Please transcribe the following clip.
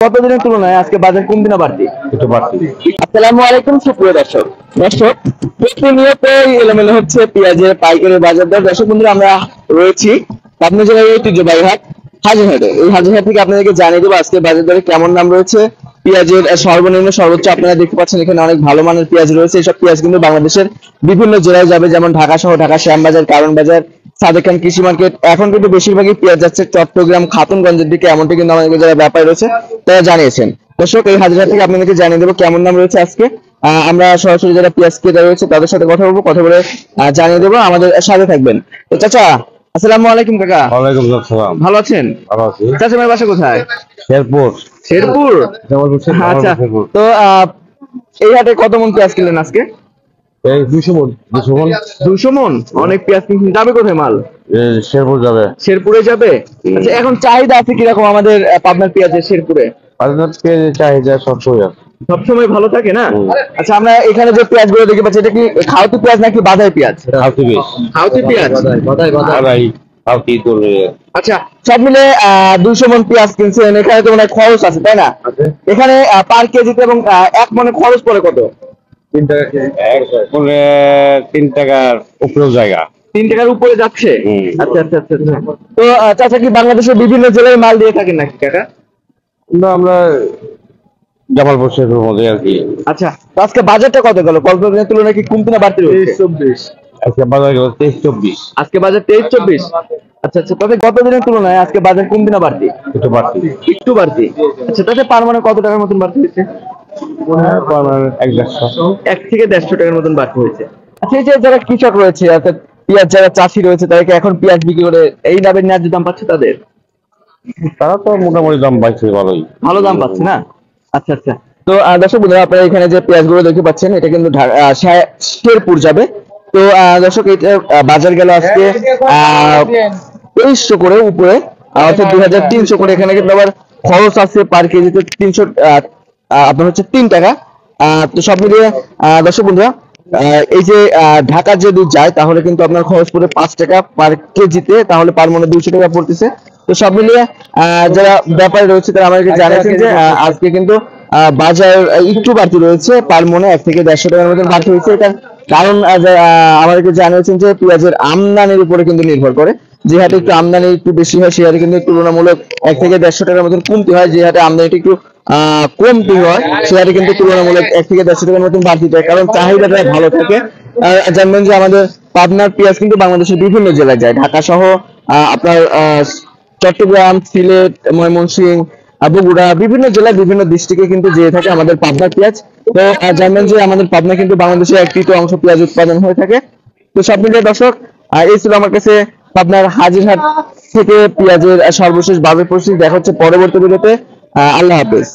কতদিনের তুলনায় আজকে বাজার বাড়তি? একটু বাড়তি। আসসালামু আলাইকুম সুপ্রিয় দর্শক। দর্শক প্রতিনিয়ত এলোমেলো হচ্ছে পেঁয়াজের পাইকারি বাজার দর। দর্শক বন্ধুরা আমরা রয়েছি পাবনা জেলার ঐতিহ্যবাহী হাট হাজিরহাটে। এই হাজিরহাট থেকে আপনাদেরকে জানিয়ে দেবো আজকে বাজার দরে কেমন দাম রয়েছে। পেঁয়াজের সর্বনিম্ন সর্বোচ্চ আপনারা দেখতে পাচ্ছেন এখানে অনেক ভালো মানের পেঁয়াজ রয়েছে। এইসব পেঁয়াজ কিন্তু বাংলাদেশের বিভিন্ন জেলায় যাবে যেমন ঢাকা সহ ঢাকা শ্যামবাজার কারণ বাজার সাদেক খান কৃষি মার্কেট। এখন কিন্তু বেশিরভাগই পেঁয়াজ যাচ্ছে চট্টগ্রাম খাতুনগঞ্জের দিকে এমনটি কিন্তু আমাদের যারা ব্যাপারী রয়েছে তারা জানিয়েছেন। দর্শক এই হাজিরা থেকে আপনাদেরকে জানিয়ে দেবো কেমন দাম রয়েছে আজকে। আমরা সরাসরি যারা পেঁয়াজ ক্রেতা রয়েছে তাদের সাথে কথা বলব কথা বলে জানিয়ে দেবো। আমাদের সাথে থাকবেন। তো চাচা আসসালামু আলাইকুম কাকা। ওয়ালাইকুম আসসালাম। ভালো আছেন? ভালো আছি। চাচা আমার বাসা কোথায়? শেরপুর। শেরপুর? আচ্ছা। তো আহ, এই হাটে কত মন পেঁয়াজ কিনলেন আজকে? দুশো মন দুশো মন। দুশো মন? অনেক পেঁয়াজ কিনছেন। যাবে কোথায় মাল? এ, শেরপুর যাবে। শেরপুরে যাবে? আচ্ছা এখন চাহিদা আছে কীরকম আমাদের পাবনার পেঁয়াজের শেরপুরে? বাজার পেঁয়াজের চাহিদা সবসময় আছে। সবসময় ভালো থাকে না? আচ্ছা আমরা এখানে যে পেঁয়াজগুলো দেখতে পাচ্ছি এটা কি খাওয়াতি পেঁয়াজ নাকি বাজার পেঁয়াজ? হালকি বেশ খাওয়াতি পেঁয়াজ? হালকি তোলে আচ্ছা সব মিলে আহ দুইশো মন পেঁয়াজ কিনছেন এখানে তো মানে খরচ আছে তাই না? এখানে পার কেজিতে এবং আহ, এক মনে খরচ পড়ে কত? তিন টাকার উপরেও জায়গা। তিন টাকার উপরে যাচ্ছে? আচ্ছা আচ্ছা আচ্ছা আচ্ছা। তো চাচা কি বাংলাদেশের বিভিন্ন জেলায় মাল দিয়ে থাকেন নাকি কাকা কিন্তু আমরা জামালপুর শেরপুর মধ্যে আর কি। আচ্ছা তো আজকে বাজারটা কত গেল? কল্পনার তুলনায় কি কমতি না বাড়তি রয়েছে? চব্বিশ। আজকে বাজার গেল তেইশ চব্বিশ। আজকে বাজার তেইশ চব্বিশ? আচ্ছা আচ্ছা তবে গত দিনের তুলনায় আজকে বাজার কমতি না বাড়তি? একটু বাড়তি। একটু বাড়তি। আচ্ছা তাতে পার মানে কত টাকার মতন বাড়তি হয়েছে? এক থেকে দেড়শো টাকার মতন বাড়তি হয়েছে। আচ্ছা এই যে যারা কৃষক রয়েছে অর্থাৎ পেঁয়াজ যারা চাষি রয়েছে তাদেরকে এখন পেঁয়াজ বিক্রি করে এই দামের ন্যায্য দাম পাচ্ছে তাদের? তারা তো মোটামুটি দাম পাইছে ভালোই। ভালো দাম পাচ্ছে না? আচ্ছা আচ্ছা। তো দর্শক বন্ধুরা আপনারা এখানে যে পেঁয়াজগুলো দেখতে পাচ্ছেন এটা কিন্তু শেরপুর যাবে। তো আহ, দর্শক এটা বাজার গেল আজকে তেইশশো করে উপরে অর্থাৎ দুই হাজার তিনশো করে। এখানে কিন্তু আবার খরচ আছে পার কেজিতে তিনশো আপনার হচ্ছে তিন টাকা। আহ, তো সব মিলিয়ে আহ, দর্শক বন্ধুরা আহ, এই যে আহ, ঢাকা যদি যায় তাহলে কিন্তু আপনার খরচ পড়ে পাঁচ টাকা পার কেজিতে তাহলে পার মনে দুইশো টাকা পড়তেছে। তো সব মিলিয়ে আহ, যারা ব্যাপারে রয়েছে তারা আমাদেরকে জানিয়েছেন যে আজকে কিন্তু বাজার একটু বাড়তি রয়েছে, পার মনে এক থেকে দেড়শো টাকার মতন বাড়তি হয়েছে এটার কারণ আমাদেরকে জানিয়েছেন যে পেঁয়াজের আমদানির উপরে কিন্তু নির্ভর করে। যে হাটে একটু আমদানি একটু বেশি হয়, সে হাটে কিন্তু তুলনামূলক এক থেকে দেড়শো টাকার মতন কমতি হয়। যে হাটে আমদানিটা একটু কমতি হয়, সে হাটে কিন্তু তুলনামূলক এক থেকে দেড়শো টাকার মতন বাড়তি হয় কারণ চাহিদাটা ভালো থাকে। জানবেন যে আমাদের পাবনার পেঁয়াজ কিন্তু বাংলাদেশের বিভিন্ন জেলায় যায়। ঢাকা সহ আপনার চট্টগ্রাম, সিলেট, ময়মনসিংহ বগুড়া বিভিন্ন জেলায় বিভিন্ন ডিস্ট্রিক্টে কিন্তু যেয়ে থাকে আমাদের পাবনা পেঁয়াজ। তো জানবেন যে আমাদের পাবনা কিন্তু বাংলাদেশের এক তৃতীয় অংশ পেঁয়াজ উৎপাদন হয়ে থাকে। তো, সব মিলিয়ে দর্শক এই ছিল আমার কাছে পাবনার হাজিরহাট থেকে পেঁয়াজের সর্বশেষ বাজার পরিস্থিতি দেখা হচ্ছে পরবর্তী ভিডিওতে। আল্লাহ হাফেজ।